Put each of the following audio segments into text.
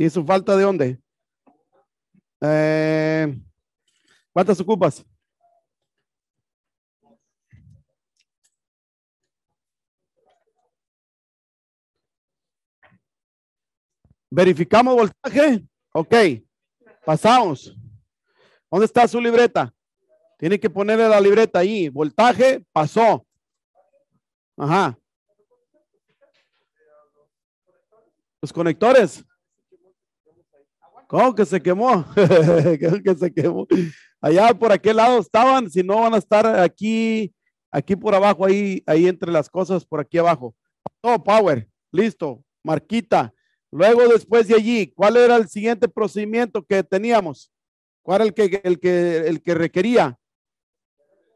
¿Tienes su falta de dónde? Eh, ¿Cuántas ocupas? Verificamos voltaje. Ok. Pasamos. ¿Dónde está su libreta? Tiene que ponerle la libreta ahí. Voltaje pasó. Ajá. Los conectores. ¿Cómo que se quemó? ¿Cómo que se quemó? Allá por aquel lado estaban, si no van a estar aquí, aquí por abajo, ahí, ahí entre las cosas, por aquí abajo. Todo power, listo, marquita. Luego, después de allí, ¿cuál era el siguiente procedimiento que teníamos? ¿Cuál era el que, el que, el que requería?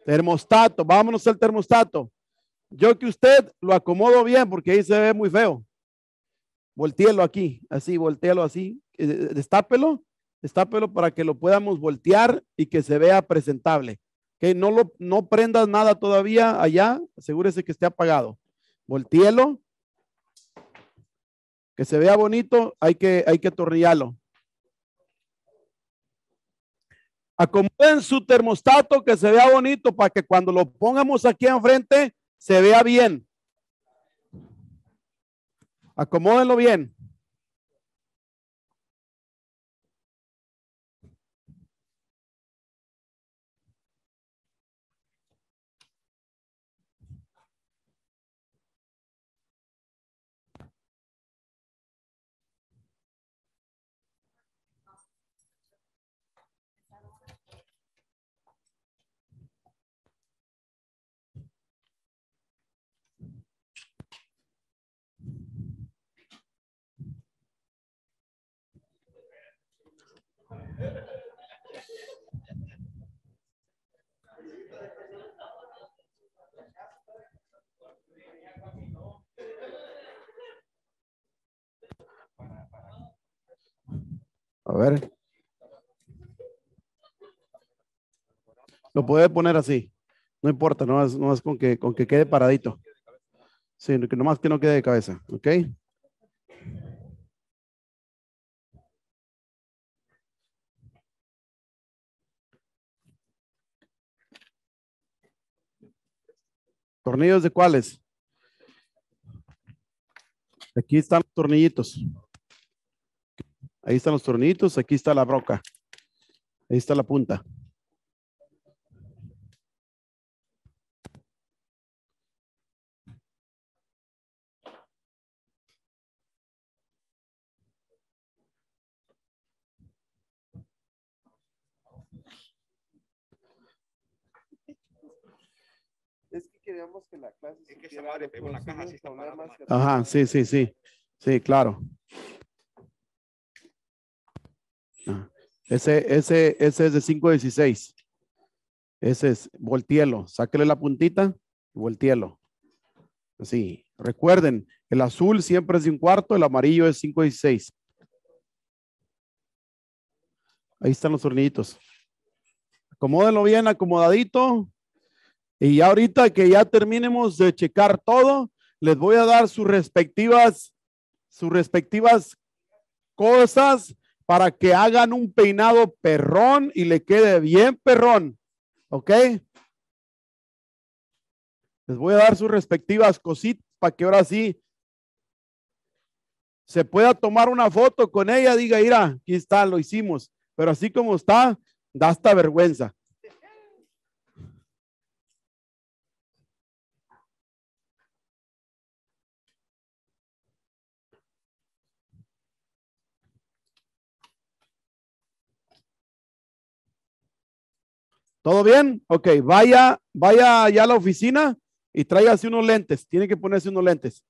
Termostato, vámonos al termostato. Yo que usted lo acomodo bien porque ahí se ve muy feo. Volteelo aquí, así, volteelo así, destápelo, destápelo para que lo podamos voltear y que se vea presentable. Que no lo, no prendas nada todavía allá, asegúrese que esté apagado. Volteelo, que se vea bonito, hay que, hay que atornillarlo. Acomoden su termostato que se vea bonito para que cuando lo pongamos aquí enfrente se vea bien. Acomódenlo bien. A ver. Lo puede poner así. No importa, no es, no es con, que, con que quede paradito. Sí, que nomás que no quede de cabeza. ¿Ok? ¿Tornillos de cuáles? Aquí están los tornillitos. Ahí están los tornillitos, aquí está la broca. Ahí está la punta. Es que queríamos que la clase Es que esa madre pegó en la caja, así está Ajá, sí, sí, sí. Sí, claro. Ah, Ese, ese, ese es de 516. Ese es, volteelo, sáquele la puntita y volteelo. Así, recuerden, el azul siempre es de un cuarto, el amarillo es 516. Ahí están los tornillitos. Acomódenlo bien acomodadito. Y ya ahorita que ya terminemos de checar todo, les voy a dar sus respectivas, sus respectivas cosas para que hagan un peinado perrón y le quede bien perrón. ¿Ok? Les voy a dar sus respectivas cositas para que ahora sí se pueda tomar una foto con ella. Diga, mira, aquí está, lo hicimos. Pero así como está, da hasta vergüenza. ¿Todo bien? Ok, vaya, vaya allá a la oficina y tráigase unos lentes. Tiene que ponerse unos lentes.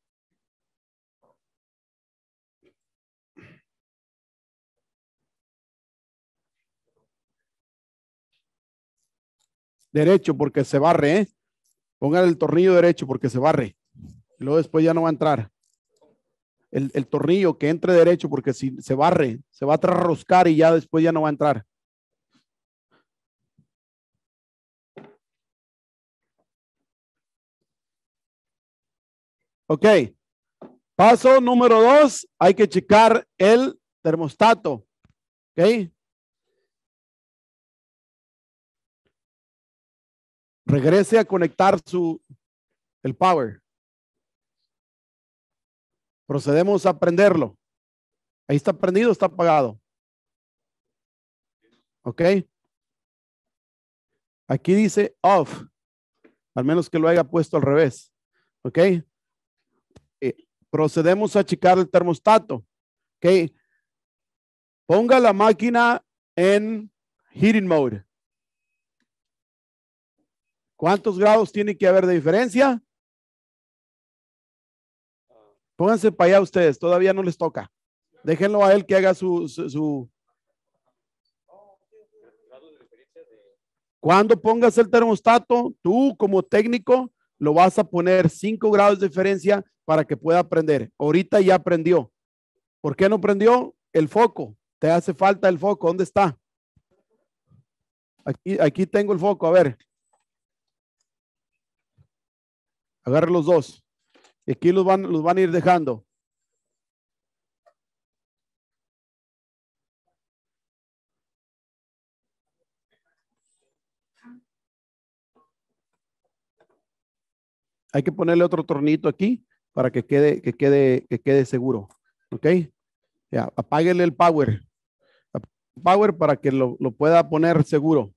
Derecho porque se barre, ¿eh? El tornillo derecho porque se barre. Y luego después ya no va a entrar. El, el tornillo que entre derecho porque si se barre, se va a trasroscar y ya después ya no va a entrar. Ok. Paso número dos, hay que checar el termostato. ¿Ok? Regrese a conectar su el power. Procedemos a prenderlo. Ahí está prendido, está apagado. ¿Ok? Aquí dice off, al menos que lo haya puesto al revés. ¿Ok? Procedemos a checar el termostato. ¿Ok? Ponga la máquina en heating mode. ¿Cuántos grados tiene que haber de diferencia? Pónganse para allá ustedes, todavía no les toca. Déjenlo a él que haga su, su, su- Cuando pongas el termostato, tú como técnico lo vas a poner 5 grados de diferencia para que pueda prender. Ahorita ya prendió. ¿Por qué no prendió? El foco. Te hace falta el foco. ¿Dónde está? Aquí, aquí tengo el foco. A ver. Agarre los dos. Aquí los van, los van a ir dejando. Hay que ponerle otro tornito aquí para que quede, que quede, que quede seguro. ¿Ok? Ya, apáguele el power. Power para que lo, lo pueda poner seguro.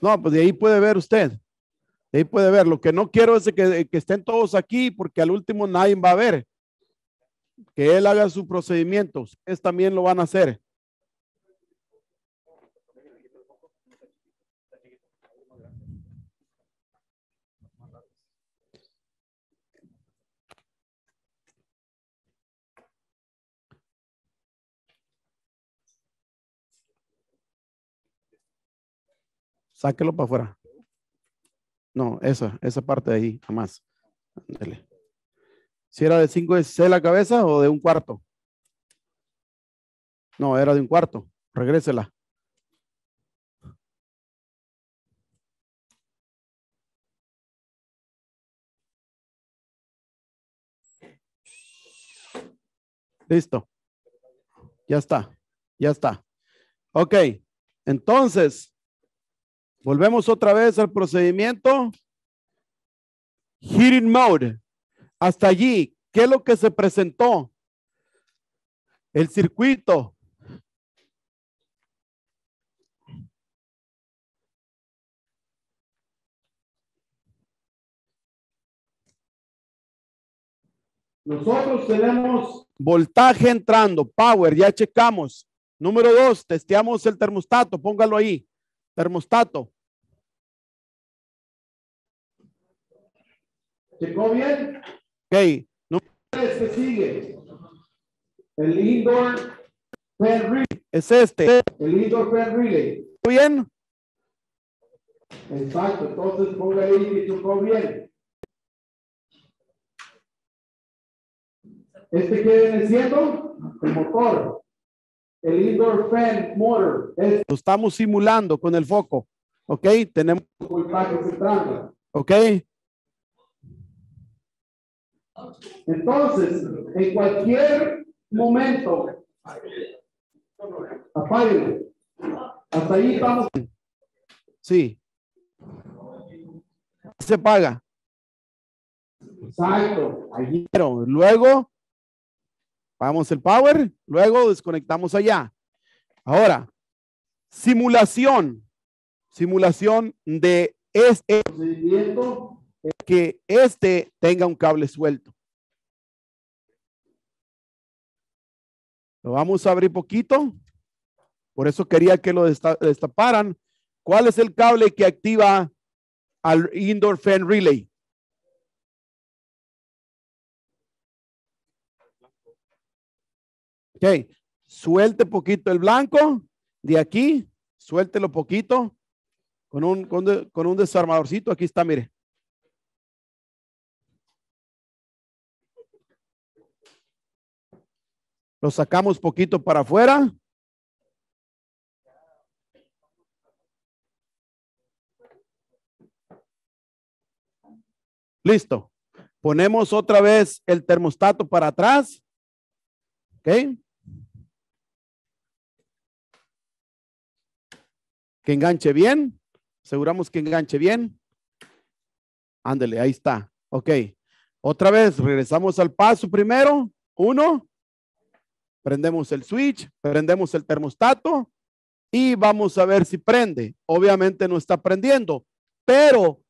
No, pues de ahí puede ver usted. De ahí puede ver. Lo que no quiero es que, que estén todos aquí porque al último nadie va a ver. Que él haga su procedimiento. Ustedes también lo van a hacer. Sáquelo para afuera. No, esa, esa parte de ahí, jamás. Si era de 5 es la cabeza o de un cuarto. No, era de un cuarto. Regrésela. Listo. Ya está. Ya está. Ok. Entonces, volvemos otra vez al procedimiento. Heating mode. Hasta allí, ¿qué es lo que se presentó? El circuito. Nosotros tenemos voltaje entrando, power, ya checamos. Número dos, testeamos el termostato, póngalo ahí. Termostato. ¿Checó bien? Ok. Número tres que sigue. El indoor relay. Es este. El indoor fan relay. ¿Checó bien? Exacto. Entonces ponga ahí que chocó bien. Este que viene siendo el motor. El indoor fan motor. Es- Lo estamos simulando con el foco. Ok. Tenemos. Ok. Entonces, en cualquier momento, apáguenlo. Hasta ahí estamos. Sí. Se paga. Exacto. Pero luego, vamos el power, luego desconectamos allá. Ahora, simulación. Simulación de este procedimiento que este tenga un cable suelto. Lo vamos a abrir poquito. Por eso quería que lo desta- destaparan. ¿Cuál es el cable que activa al indoor fan relay? Ok, suelte poquito el blanco de aquí, suéltelo poquito con un, con, con un desarmadorcito. Aquí está, mire. Lo sacamos poquito para afuera. Listo. Ponemos otra vez el termostato para atrás. ¿Ok? Enganche bien. Aseguramos que enganche bien. Ándele, ahí está. Ok. Otra vez, regresamos al paso primero. Uno. Prendemos el switch, prendemos el termostato y vamos a ver si prende. Obviamente no está prendiendo, pero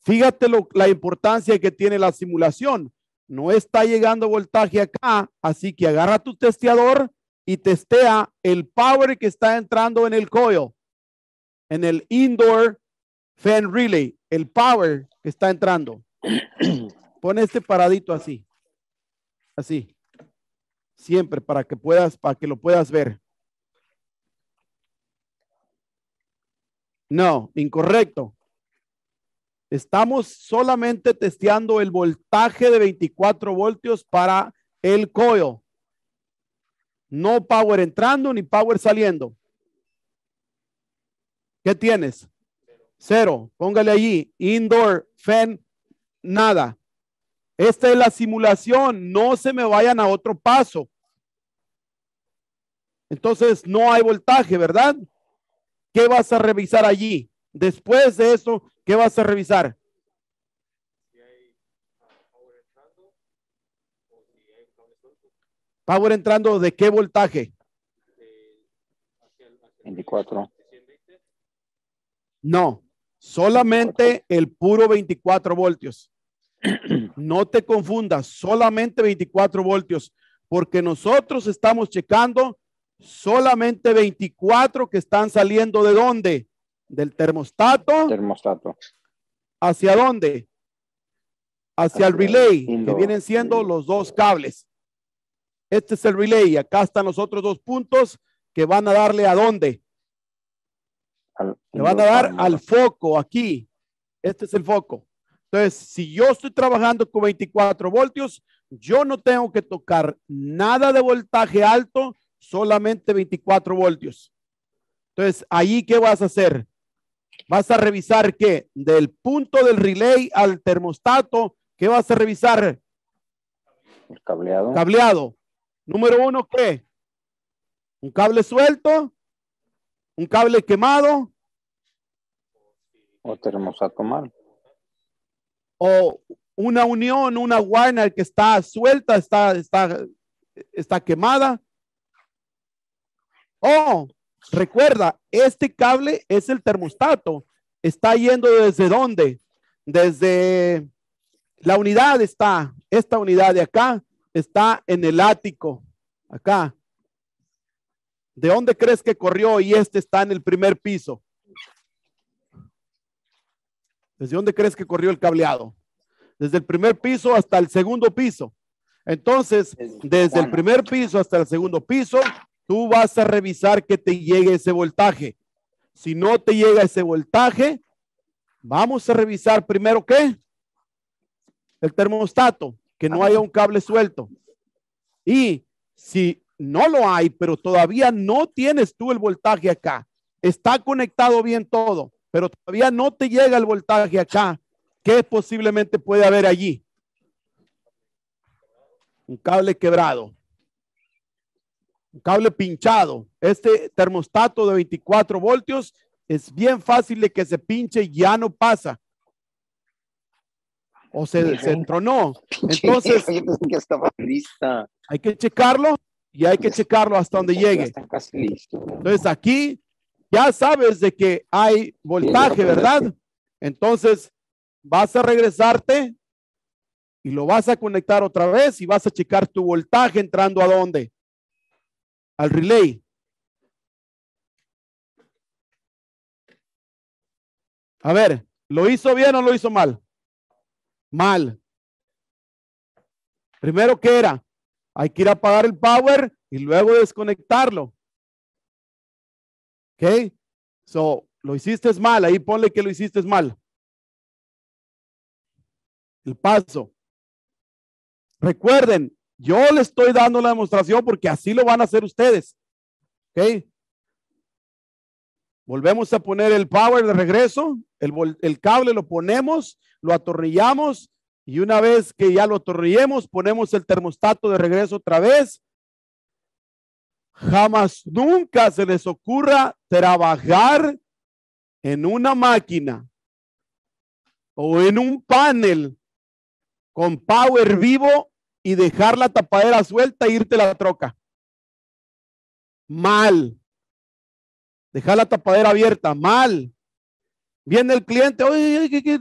fíjate lo, la importancia que tiene la simulación. No está llegando voltaje acá, así que agarra tu testeador y testea el power que está entrando en el coil, en el indoor fan relay, el power que está entrando. Pon este paradito así, así, siempre para que puedas, para que lo puedas ver. No, incorrecto. Estamos solamente testeando el voltaje de 24 voltios para el coil. No power entrando ni power saliendo. ¿Qué tienes? Cero. Póngale allí. Indoor, fan, nada. Esta es la simulación. No se me vayan a otro paso. Entonces no hay voltaje, ¿verdad? ¿Qué vas a revisar allí? Después de eso, ¿qué vas a revisar? Power entrando de qué voltaje? 24. No, solamente el puro 24 voltios. No te confundas, solamente 24 voltios, porque nosotros estamos checando solamente 24 que están saliendo de dónde? Del termostato. Termostato. ¿Hacia dónde? Hacia el relay, el que vienen siendo los dos cables. Este es el relay. Acá están los otros dos puntos que van a darle a dónde? al- Le van a dar al foco aquí. Este es el foco. Entonces, si yo estoy trabajando con 24 voltios, yo no tengo que tocar nada de voltaje alto, solamente 24 voltios. Entonces, ahí, ¿qué vas a hacer? Vas a revisar qué? Del punto del relay al termostato, ¿qué vas a revisar? El cableado. Cableado. Número uno, ¿qué? Un cable suelto, un cable quemado, o termostato mal. o una unión, una wire que está suelta, está, está, está quemada. Oh, recuerda, este cable es el termostato. Está yendo desde dónde? Desde la unidad está, esta unidad de acá está en el ático, acá. ¿De dónde crees que corrió y este está en el primer piso? ¿Desde dónde crees que corrió el cableado? Desde el primer piso hasta el segundo piso. Entonces, desde el primer piso hasta el segundo piso, tú vas a revisar que te llegue ese voltaje. Si no te llega ese voltaje, vamos a revisar primero qué? El termostato, que no haya un cable suelto. Y si no lo hay, pero todavía no tienes tú el voltaje acá, está conectado bien todo, pero todavía no te llega el voltaje acá, ¿qué posiblemente puede haber allí? Un cable quebrado, un cable pinchado. Este termostato de 24 voltios es bien fácil de que se pinche y ya no pasa. O se, se tronó. Entonces, Yo pensé que estaba lista. hay que checarlo y hay que checarlo hasta donde llegue. está casi listo. Entonces aquí ya sabes de que hay voltaje, ¿verdad? Entonces vas a regresarte y lo vas a conectar otra vez y vas a checar tu voltaje entrando a dónde? Al relay. A ver, ¿lo hizo bien o lo hizo mal? Mal. Primero, ¿qué era? Hay que ir a apagar el power y luego desconectarlo. ¿Ok? So, lo hiciste mal. Ahí ponle que lo hiciste mal. El paso. Recuerden, yo le estoy dando la demostración porque así lo van a hacer ustedes. ¿Ok? Volvemos a poner el power de regreso, el, el cable lo ponemos, lo atornillamos y una vez que ya lo atornillemos, ponemos el termostato de regreso otra vez. Jamás nunca se les ocurra trabajar en una máquina o en un panel con power vivo y dejar la tapadera suelta e irte a la troca. Mal. Dejar la tapadera abierta, mal. Viene el cliente, oye, oye, ¿qué- qué-